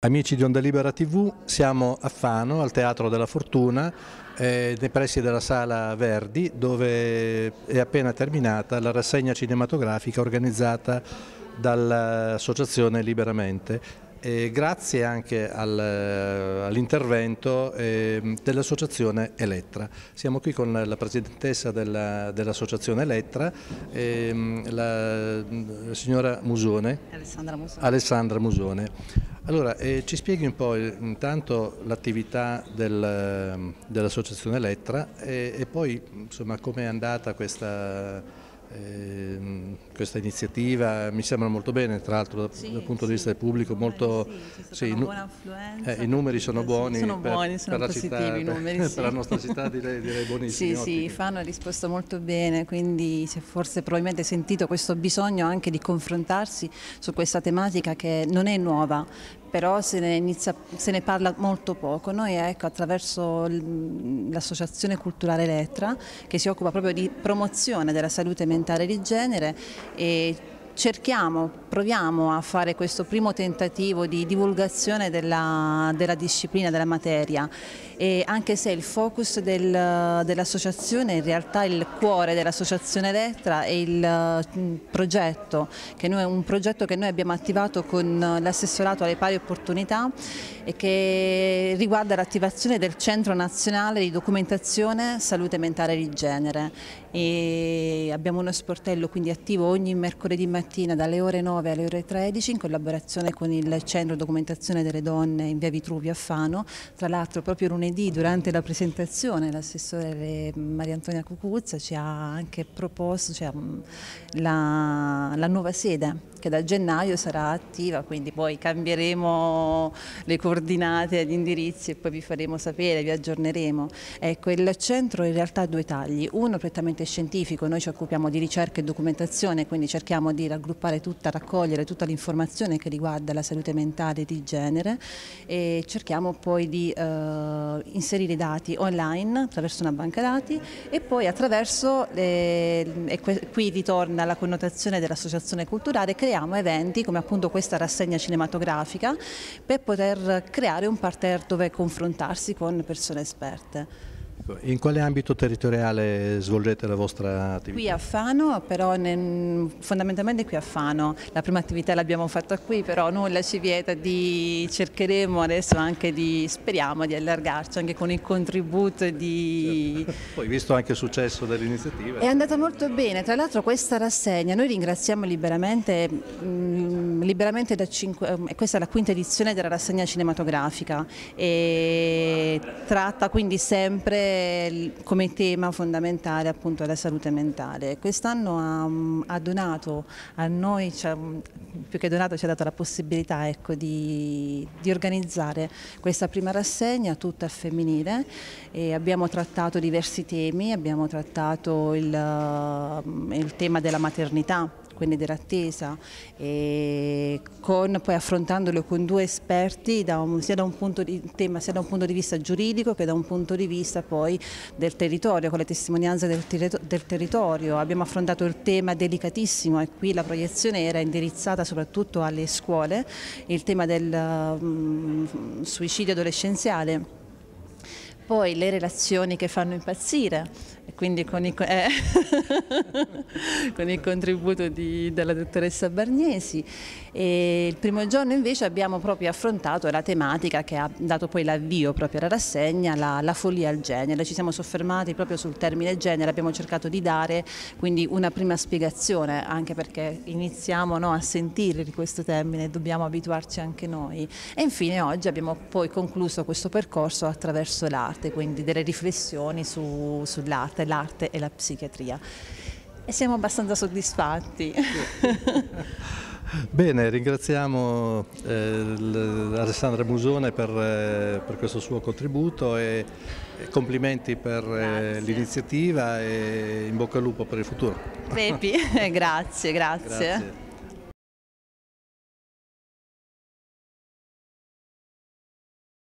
Amici di Onda Libera TV, siamo a Fano, al Teatro della Fortuna, eh, nei pressi della Sala Verdi, dove è appena terminata la rassegna cinematografica organizzata dall'Associazione Liberamente. E grazie anche al, all'intervento eh, dell'associazione Elettra. Siamo qui con la presidentessa dell'associazione dell Elettra, eh, la, la signora Musone. Alessandra Musone. Alessandra Musone. Allora, eh, ci spieghi un po' intanto l'attività del, dell'associazione Elettra e, e poi come è andata questa eh, questa iniziativa mi sembra molto bene, tra l'altro dal, sì, dal punto sì. di vista del pubblico, molto, sì, buona eh, i numeri sono buoni, sono per, buoni sono per, la città, numeri, per la nostra città direi, direi buonissimi. Sì, sì, Fano ha risposto molto bene, quindi si è forse probabilmente sentito questo bisogno anche di confrontarsi su questa tematica che non è nuova, però se ne, inizia, se ne, parla molto poco. Noi ecco, attraverso l'Associazione Culturale Elettra, che si occupa proprio di promozione della salute mentale di genere, cerchiamo, proviamo a fare questo primo tentativo di divulgazione della, della disciplina, della materia e anche se il focus del, dell'associazione, in realtà il cuore dell'associazione Elettra è il mm, progetto, noi, un progetto che noi abbiamo attivato con l'assessorato alle pari opportunità e che riguarda l'attivazione del Centro Nazionale di Documentazione Salute Mentale di Genere. E abbiamo uno sportello quindi attivo ogni mercoledì mattina dalle ore 9 alle ore 13 in collaborazione con il Centro Documentazione delle Donne in via Vitruvio a Fano, tra l'altro proprio lunedì durante la presentazione l'assessore Maria Antonia Cucuzza ci ha anche proposto cioè, la, la nuova sede che da gennaio sarà attiva, quindi poi cambieremo le coordinate gli indirizzi e poi vi faremo sapere, vi aggiorneremo. Ecco, il centro in realtà ha due tagli, uno prettamente scientifico, noi ci occupiamo di ricerca e documentazione, quindi cerchiamo di raggruppare tutta, raccogliere tutta l'informazione che riguarda la salute mentale di genere e cerchiamo poi di eh, inserire i dati online attraverso una banca dati e poi attraverso, le, e qui ritorna la connotazione dell'associazione culturale, creiamo eventi come appunto questa rassegna cinematografica per poter creare un parterre dove confrontarsi con persone esperte. In quale ambito territoriale svolgete la vostra attività? Qui a Fano, però nel, fondamentalmente qui a Fano. La prima attività l'abbiamo fatta qui, però nulla ci vieta di cercheremo adesso anche di, speriamo di allargarci anche con il contributo di... Certo. Poi visto anche il successo dell'iniziativa. È andata molto bene, tra l'altro questa rassegna, noi ringraziamo liberamente, mh, mm, liberamente da 5, eh, questa è la quinta edizione della rassegna cinematografica e tratta quindi sempre come tema fondamentale appunto la salute mentale. Quest'anno ha, ha, donato a noi, cioè, più che donato ci ha dato la possibilità ecco, di, di, organizzare questa prima rassegna tutta femminile e abbiamo trattato diversi temi, abbiamo trattato il, il tema della maternità quindi dell'attesa, poi affrontandolo con due esperti da un, sia, da un punto di, tema, sia da un punto di vista giuridico che da un punto di vista poi del territorio, con le testimonianze del, del territorio. Abbiamo affrontato il tema delicatissimo e qui la proiezione era indirizzata soprattutto alle scuole, il tema del um, suicidio adolescenziale poi le relazioni che fanno impazzire, quindi con, i, eh, con il contributo di, della dottoressa Bargnesi. E il primo giorno invece abbiamo proprio affrontato la tematica che ha dato poi l'avvio proprio alla rassegna, la, la, follia al genere. Ci siamo soffermati proprio sul termine genere, abbiamo cercato di dare quindi una prima spiegazione, anche perché iniziamo no, a sentire questo termine dobbiamo abituarci anche noi. E infine oggi abbiamo poi concluso questo percorso attraverso l'arte, quindi delle riflessioni su, sull'arte, l'arte e la psichiatria. E siamo abbastanza soddisfatti. Bene, ringraziamo eh, Alessandra Musone per, eh, per, questo suo contributo e, complimenti per eh, l'iniziativa e in bocca al lupo per il futuro. Crepi, grazie, grazie. grazie.